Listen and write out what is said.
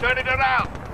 Turn it around.